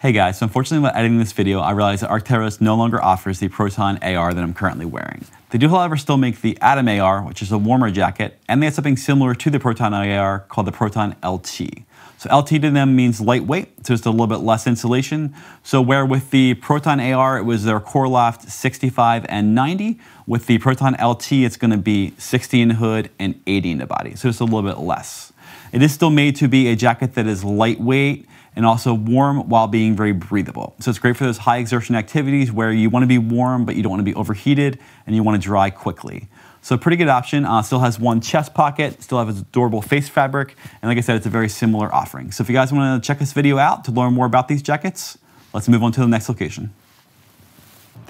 Hey guys, so unfortunately while editing this video, I realized that Arc'teryx no longer offers the Proton AR that I'm currently wearing. They do however still make the Atom AR, which is a warmer jacket, and they have something similar to the Proton AR called the Proton LT. So LT to them means lightweight, so just a little bit less insulation. So where with the Proton AR, it was their Core Loft 65 and 90, with the Proton LT, it's gonna be 60 in hood and 80 in the body, so just a little bit less. It is still made to be a jacket that is lightweight, and also warm while being very breathable. So it's great for those high exertion activities where you want to be warm but you don't want to be overheated and you want to dry quickly. So pretty good option. Uh, still has one chest pocket, still has adorable face fabric, and like I said, it's a very similar offering. So if you guys want to check this video out to learn more about these jackets, let's move on to the next location.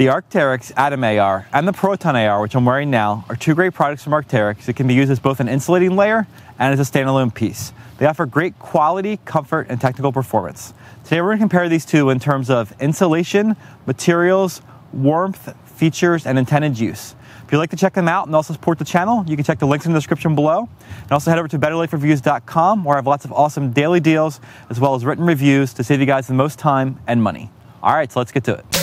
The Arc'teryx Atom AR and the Proton AR, which I'm wearing now, are two great products from Arc'teryx. It can be used as both an insulating layer and as a standalone piece. They offer great quality, comfort, and technical performance. Today we're going to compare these two in terms of insulation, materials, warmth, features, and intended use. If you'd like to check them out and also support the channel, you can check the links in the description below. And also head over to betterlifereviews.com where I have lots of awesome daily deals as well as written reviews to save you guys the most time and money. All right, so let's get to it.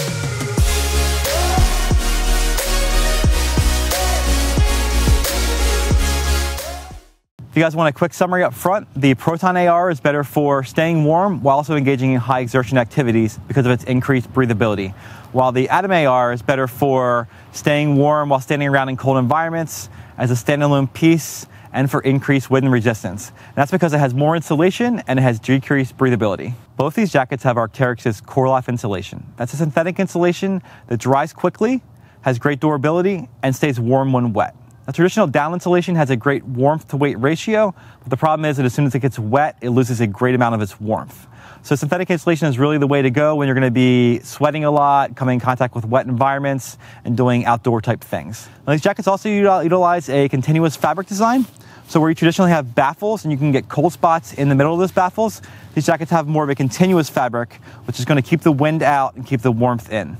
You guys want a quick summary up front, the Proton AR is better for staying warm while also engaging in high exertion activities because of its increased breathability. While the Atom AR is better for staying warm while standing around in cold environments as a standalone piece and for increased wind resistance. And that's because it has more insulation and it has decreased breathability. Both these jackets have Arc'teryx's CoreLoft insulation. That's a synthetic insulation that dries quickly, has great durability, and stays warm when wet. A traditional down insulation has a great warmth to weight ratio, but the problem is that as soon as it gets wet, it loses a great amount of its warmth. So synthetic insulation is really the way to go when you're going to be sweating a lot, coming in contact with wet environments, and doing outdoor type things. Now, these jackets also utilize a continuous fabric design. So where you traditionally have baffles and you can get cold spots in the middle of those baffles, these jackets have more of a continuous fabric, which is going to keep the wind out and keep the warmth in.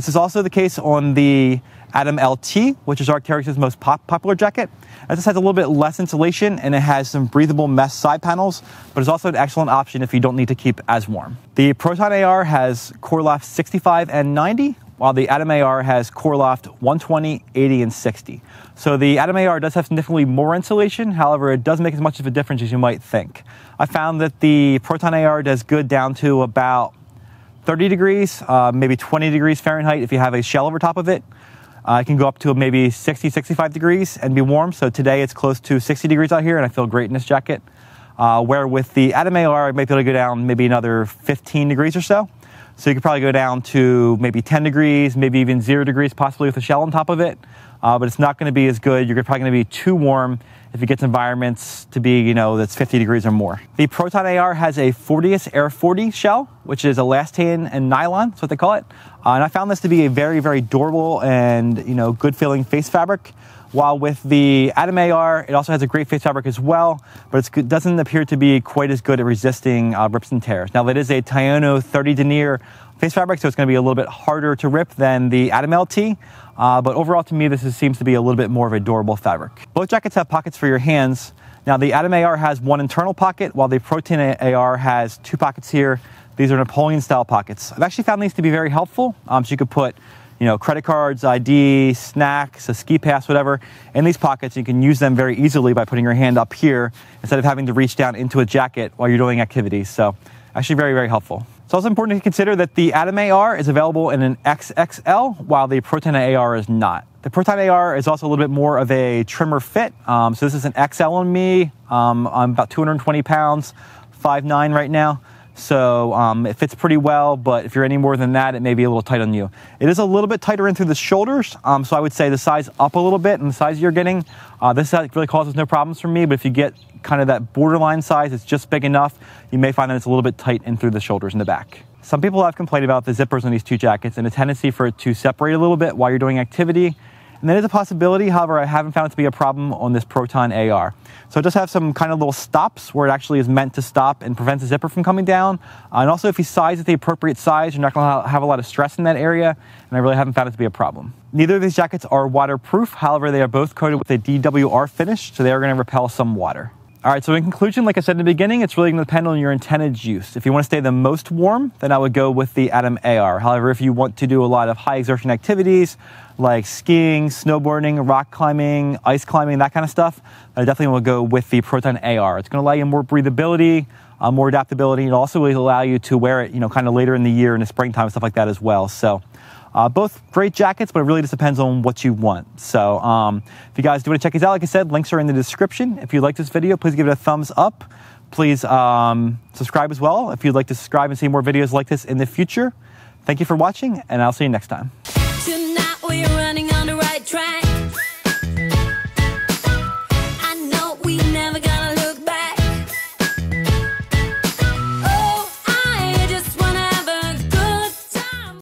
This is also the case on the Atom LT, which is Arc'teryx's most pop- popular jacket. This has a little bit less insulation and it has some breathable mesh side panels, but it's also an excellent option if you don't need to keep as warm. The Proton AR has Core Loft 65 and 90, while the Atom AR has Core Loft 120, 80, and 60. So the Atom AR does have significantly more insulation, however, it doesn't make as much of a difference as you might think. I found that the Proton AR does good down to about 30 degrees, uh, maybe 20 degrees Fahrenheit if you have a shell over top of it. Uh, it can go up to maybe 60, 65 degrees and be warm. So today it's close to 60 degrees out here and I feel great in this jacket. Uh, where with the Atom AR, I might be able to go down maybe another 15 degrees or so. So you could probably go down to maybe 10 degrees, maybe even zero degrees, possibly with a shell on top of it. Uh, but it's not going to be as good. You're probably going to be too warm if it gets environments to be, you know, that's 50 degrees or more. The Proton AR has a Fortius Air 40 shell, which is elastane and nylon, that's what they call it. Uh, and I found this to be a very, very durable and, you know, good feeling face fabric. While with the Atom AR, it also has a great face fabric as well, but it doesn't appear to be quite as good at resisting uh, rips and tears. Now, that is a Tyono 30 denier face fabric, so it's going to be a little bit harder to rip than the Atom LT. Uh, but overall, to me, this is, seems to be a little bit more of a durable fabric. Both jackets have pockets for your hands. Now, the Atom AR has one internal pocket, while the Proton AR has two pockets here. These are Napoleon style pockets. I've actually found these to be very helpful. Um, so you could put you know, credit cards, ID, snacks, a ski pass, whatever, in these pockets. You can use them very easily by putting your hand up here instead of having to reach down into a jacket while you're doing activities. So actually very, very helpful. It's also important to consider that the Atom AR is available in an XXL while the Proton AR is not. The Proton AR is also a little bit more of a trimmer fit. Um, so this is an XL on me. Um, I'm about 220 pounds, 5'9 right now. So um, it fits pretty well, but if you're any more than that, it may be a little tight on you. It is a little bit tighter in through the shoulders, um, so I would say the size up a little bit and the size you're getting. Uh, this really causes no problems for me, but if you get kind of that borderline size, it's just big enough, you may find that it's a little bit tight in through the shoulders and the back. Some people have complained about the zippers on these two jackets and a tendency for it to separate a little bit while you're doing activity. And that is a possibility. However, I haven't found it to be a problem on this Proton AR. So it does have some kind of little stops where it actually is meant to stop and prevent the zipper from coming down. Uh, and also, if you size it the appropriate size, you're not going to have a lot of stress in that area. And I really haven't found it to be a problem. Neither of these jackets are waterproof. However, they are both coated with a DWR finish, so they are going to repel some water. All right, so in conclusion, like I said in the beginning, it's really going to depend on your intended use. If you want to stay the most warm, then I would go with the Atom AR. However, if you want to do a lot of high exertion activities like skiing, snowboarding, rock climbing, ice climbing, that kind of stuff, I definitely will go with the Proton AR. It's going to allow you more breathability, uh, more adaptability. It also will allow you to wear it, you know, kind of later in the year in the springtime stuff like that as well. So. Uh, both great jackets, but it really just depends on what you want. So, um, if you guys do want to check these out, like I said, links are in the description. If you like this video, please give it a thumbs up. Please um, subscribe as well if you'd like to subscribe and see more videos like this in the future. Thank you for watching, and I'll see you next time.